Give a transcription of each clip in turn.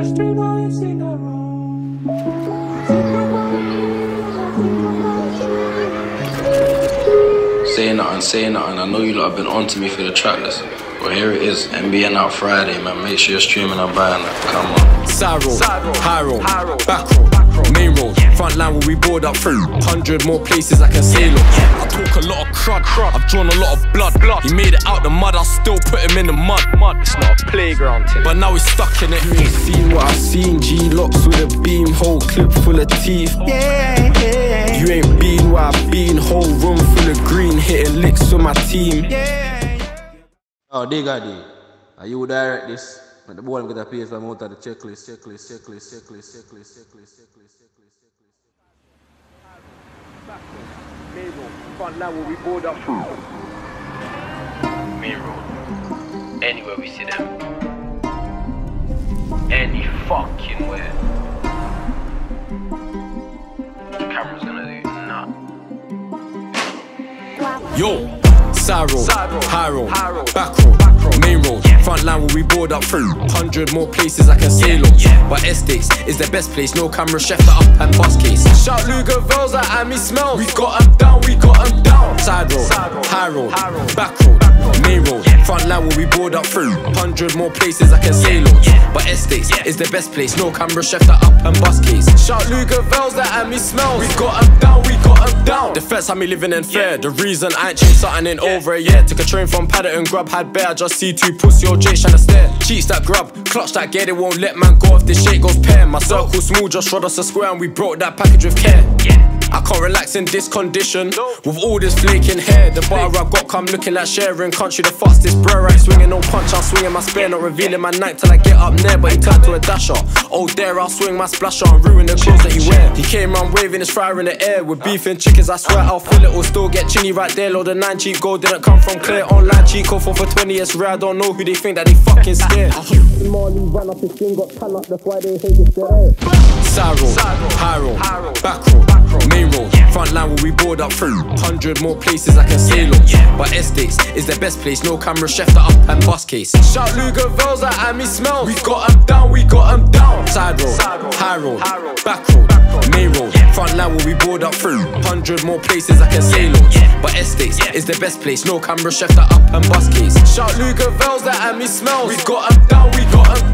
Saying nothing, saying nothing. I know you lot have been on to me for the track list. Well, here it is. NBN out Friday, man. Make sure you're streaming and buying it. Come on. Side road, high road, back road, main road, front line where we board up through. Hundred more places I can sail on. I talk a lot of crud, I've drawn a lot of blood. He made it out the mud, I still put him in the mud. mud. It's not a playground, Tim. But now he's stuck in it. You ain't seen what I've seen. G locks with a beam, whole clip full of teeth. Yeah, yeah. You ain't been where I've been, whole room full of green, hitting licks with my team. Yeah. Oh, dig a dig. Are you direct this? But the boy get a pay from out of the checklist, checklist, checklist, checklist, checklist, checklist, checklist, checklist, checklist. Front line where we board up through. Main road. Anywhere we see them. Any fucking where. The camera's gonna do nah. Yo, side road, high road, back road, main road, front line where we board up through. Hundred more places I can sail on. But estates is the best place. No camera, chef up and bus case. Shout Lugervel's like Amy smells. We got 'em down, we got 'em down. Side road, high road, back road, main road, front line where we board up through. Hundred more places I can sail on. But estates is the best place. No camera, chef the up and bus case. Shout that like Amy smells. We got down, we got down. Defense had me living in fear. The reason I ain't changed something in over a year. Took a train from Paddington, grub had bear. Just see two pussy old J trying to stare. Cheats that grub, clutch that gear. They won't let man go if this shit goes pair. My circle small, just shot us a square and we broke that package with care. I can't relax in this condition with all this flaking hair. The bar I got come looking like sharing country. The fastest bro, right? Swinging no punch, I'm swinging my spear, not revealing my night till I get up there. But he turned to a dasher. Oh, there, I'll swing my splasher and ruin the clothes that he wear. He came round waving his fire in the air with beef and chickens. I swear I'll feel it or still get chinny right there. Lord, the nine cheap gold didn't come from clear online. Chico for for 20 years rare. I don't know who they think that they fucking scared. Marley ran up his skin, got tan up, that's why they hate this there. Side road, line where we board up through. Hundred more places I can sail on. But estates is the best place. No camera, chef the up and bus case. Shout Lugervel's like Amy smells. We got 'em down, we got 'em down. Side road, high road, back road, main road, front line where we board up through. Hundred more places I can sail on. But estates is the best place. No camera, chef the up and bus case. Shout Lugervel's like Amy smells. We got 'em down, we got 'em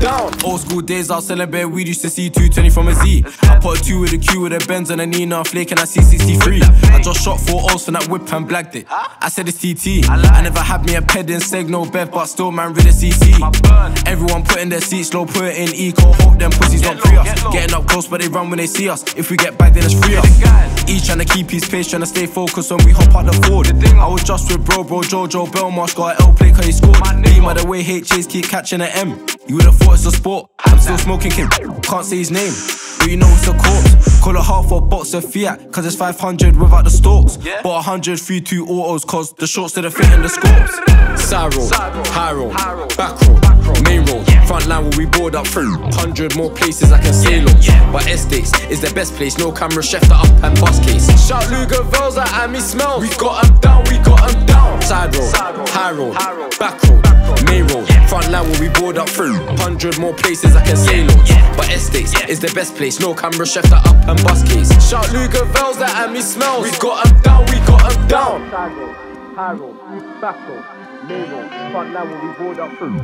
down. Old school days, I was selling bare weed. Used to see 220 from a Z. I put a two with a Q with a Benz and a Nina flake and I see 63. I just shot four O's from that whip and blagged it. I said it's TT. I never had me a ped in seg, no bev, but still man rid of CC. Everyone put in their seats, slow, put in eco. Hope them pussies don't free us. Getting up close, but they run when they see us. If we get back, then it's free us. Each trying to keep his pace, trying to stay focused when we hop out the Ford. I was just with bro, bro, Jojo Belmarsh, got an L play cause he scored. Beam by the way HJs keep catching an M. You would've thought it's a sport. I'm still smoking kid, can't say his name. But you know it's a corpse. Call it half a box of Fiat, cause it's 500 without the stalks. But 100 3 2 autos, cause the shorts didn't fit in the scopes. Side road, high road, back road, main road, front line where we board up through. Hundred more places I can sail on. But estates is the best place. No camera, chef the up and bus case. Shout Lugervel's like Amy smells. We got 'em down, we got 'em down. Side road, high road, back road, main road, front line where we board up through. Hundred more places I can sail on. But estates is the best place. No camera, chef the up and bus case. Shout Lugervel's like Amy smells. We got 'em down, we got 'em down. Side road, high road, back road, main road, front line where we board up through.